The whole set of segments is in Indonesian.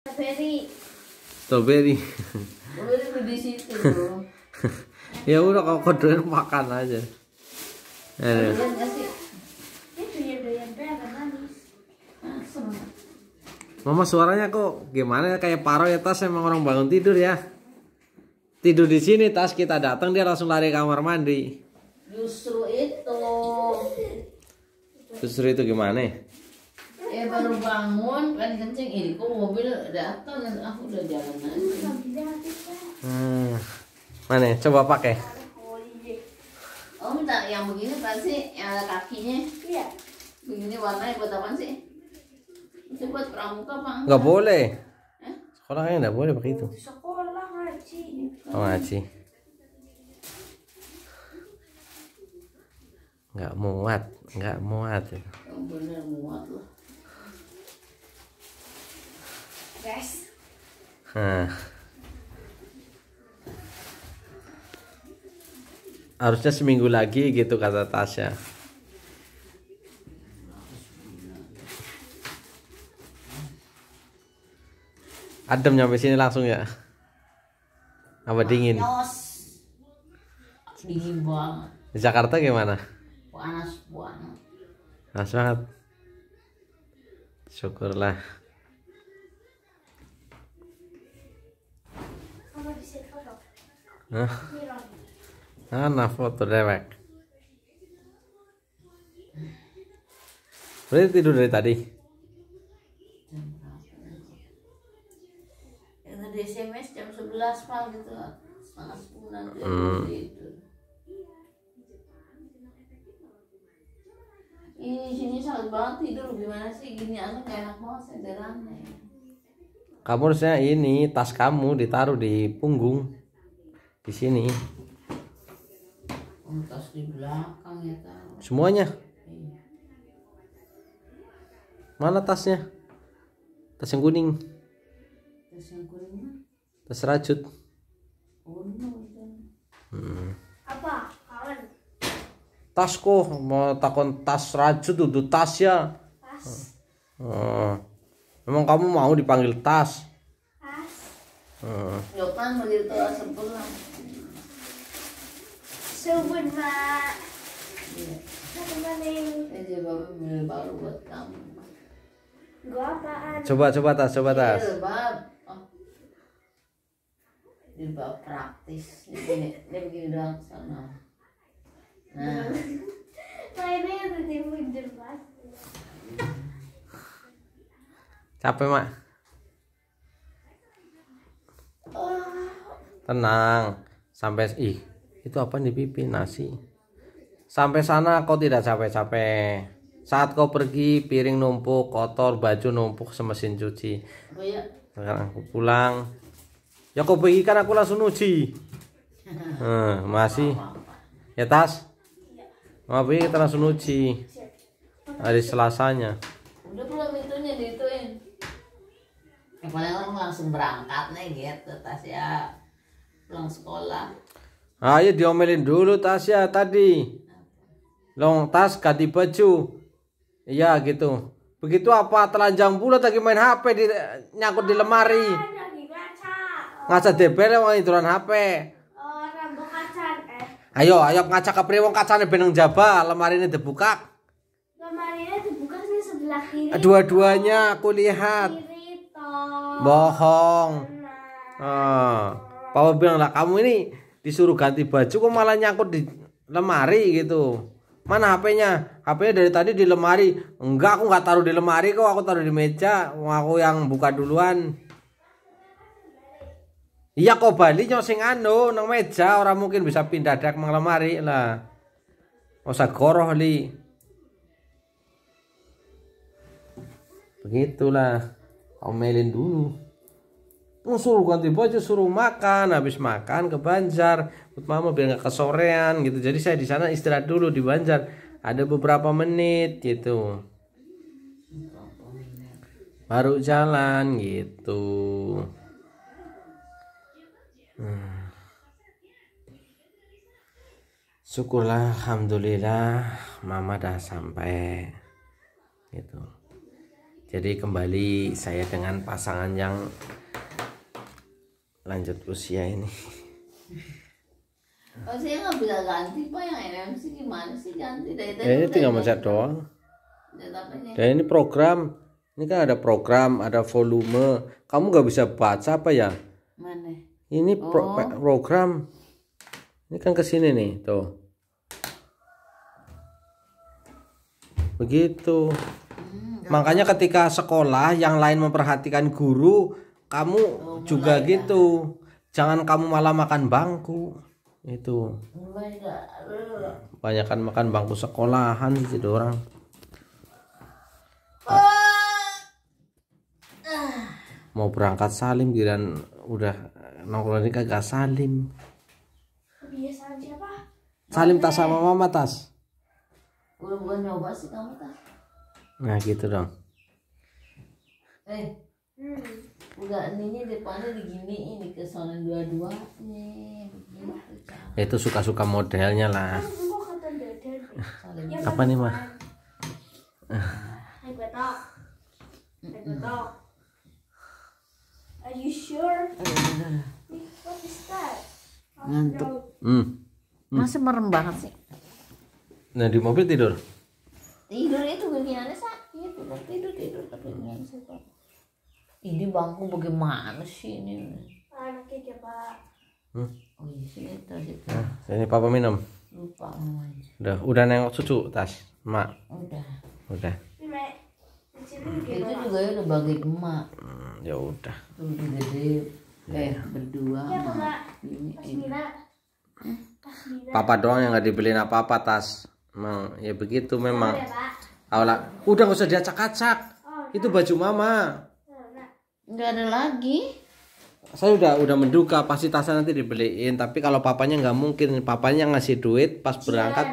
Strawberry. strawberry. Udah di situ ya udah kalau kodoin makan aja. Ini. Mama suaranya kok gimana ya? Kayak paro ya tas. Emang orang bangun tidur ya. Tidur di sini tas. Kita datang dia langsung lari kamar mandi. Justru itu. justru itu gimana Ya baru bangun kan kencing ini kok mobil datang dan aku udah jalan aja. hmm. mana coba pakai Oh minta yang begini pasti yang ada kakinya. Iya. Begini warnanya buat apa sih? Itu buat pramuka apa? nggak boleh Hah? sekolah kayaknya nggak boleh pakai itu Sekolah ngaji. oh ngaji nggak muat nggak muat Oh, bener muat loh. Guys. Nah. Harusnya seminggu lagi gitu kata Tasya. Adem nyampe sini langsung ya. Apa dingin? Nyos. Dingin banget. Di Jakarta gimana? Panas banget. Panas banget. Syukurlah. Nah, mana foto dewek. Berarti tidur dari tadi? Di SMS jam 11 pak gitu. Setengah sepuluh nanti Hmm. tidur. Ini sini sangat banget tidur gimana sih gini aja gak enak banget sederhana ya. Kamu harusnya ini tas kamu ditaruh di punggung di sini Oh, tas di belakang ya tahu. semuanya. Iya. Mana tasnya? Tas yang kuning, Tas yang kuning mah? tas rajut. Oh no, itu. Hmm. Apa? Kawan. Tas kok mau takon tas rajut duduk tas ya. Pas. Oh. Emang kamu mau dipanggil tas? Pas. Hmm. Begitu asam pulang. Subun, Mak. Iya. Ini juga beli baru buat kamu. Gua apaan? Coba coba tas, coba tas. Jilbab. Oh. Jilbab praktis. Ini begini, ini begini doang sana. Nah, Mainnya udah timun Mas. Capek, Mak? Tenang. Sampai ih, itu apa di pipi nasi. Sampai sana kau tidak capek-capek. Saat kau pergi, piring numpuk, kotor, baju numpuk semesin cuci. apa ya? Sekarang aku pulang. Ya kau pergi kan aku langsung nyuci. Hmm, masih. Ya tas. Mau pergi kita langsung nyuci. Hari Selasanya. Udah belum itunya diituin. Ya paling orang langsung berangkat nih gitu tas ya pulang sekolah. Ayo diomelin dulu Tasya tadi. Long tas ganti baju. Iya gitu. Begitu apa telanjang pula tadi main HP di nyangkut di lemari. Kaca. Ngaca debel wong iduran HP. Oh. Eh, Ayo, ayo ngaca ke wong kacane beneng jaba, lemari ini dibuka. lemarinya dibuka sih sebelah kiri. Dua-duanya aku lihat. Kiri. Bohong. Ah. Papa bilang lah kamu ini disuruh ganti baju kok malah nyangkut di lemari gitu. Mana HP-nya? HP-nya dari tadi di lemari. Enggak, aku nggak taruh di lemari kok, aku taruh di meja. Aku yang buka duluan. Iya kok Bali nyosing anu nang meja orang mungkin bisa pindah dak mang lemari lah. Usah goroh li. Begitulah. Omelin dulu. Suruh ganti baju, suruh makan, habis makan ke Banjar. Buat mama biar nggak kesorean gitu. Jadi saya di sana istirahat dulu di Banjar. Ada beberapa menit gitu. Baru jalan gitu. Hmm. Syukurlah, alhamdulillah, mama dah sampai gitu. Jadi kembali saya dengan pasangan yang lanjut usia ini. Oh, saya nggak bisa ganti pak yang NMC gimana sih ganti dari tadi Ya, ini udah tinggal mencet doang. Dan ini program. Ini kan ada program, ada volume. Kamu nggak bisa baca apa ya? Mana? Ini pro- Oh. program. Ini kan ke sini nih, tuh. Begitu. Makanya ketika sekolah yang lain memperhatikan guru, kamu juga gitu. Jangan kamu malah makan bangku. Itu. Aduh. Banyakan makan bangku sekolahan sih jadi orang. Mau berangkat salim giran udah nongkrong ini kagak salim. Kebiasaan siapa? Salim tas sama mama tas. Udah bukan nyoba sih kamu kan? Nah gitu dong. Eh, Hmm. udah ininya depannya diginiin di ke sana dua-dua nih. Itu suka-suka modelnya lah. Kok kata dada? Saling Ya, Apa nih mah? Hai betok. Hai betok. Are you sure? What is that? Ngantuk. Hmm. Masa merem banget sih? Nah di mobil tidur. Tidur itu bagiannya sakit, udah tidur tidur Ini bangku bagaimana sih ini? Anaknya siapa? Hmm. Oh iya sih itu situ. Nah, ini papa minum. Lupa namanya. Udah, udah nengok cucu tas. Mak, Udah. udah. Itu juga ya udah bagi emak. Hmm, ya udah. Tuh udah gede. Eh berdua Ya, Mak. ini. Ini. Papa doang yang nggak dibeliin apa-apa tas. Emang ya begitu memang. Ya, Pak. Aula, udah nggak usah diacak-acak. Itu baju mama. nah, nah. Nggak ada lagi. Saya udah udah menduga pasti tasnya nanti dibeliin. Tapi kalau papanya nggak mungkin. Papanya ngasih duit pas berangkat,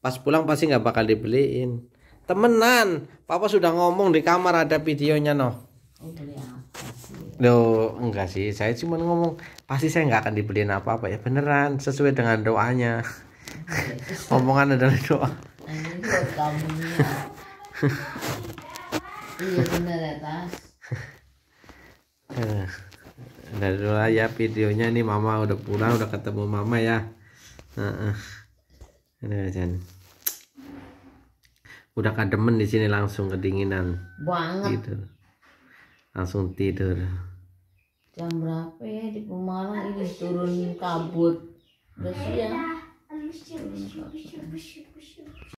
pas pulang pasti nggak bakal dibeliin. Temenan, papa sudah ngomong di kamar ada videonya noh. Oh? Loh, enggak sih. Saya cuma ngomong pasti saya nggak akan dibeliin apa-apa ya beneran sesuai dengan doanya. Omongan adalah doa. Iya bener ya tas. Eh, Udah dulu lah ya videonya nih mama udah pulang udah ketemu mama ya. Heeh. Udah Jan. Udah kademen di sini langsung kedinginan Banget. tidur. Langsung tidur. Jam berapa ya di Pemalang ini turun kabut. Udah siang.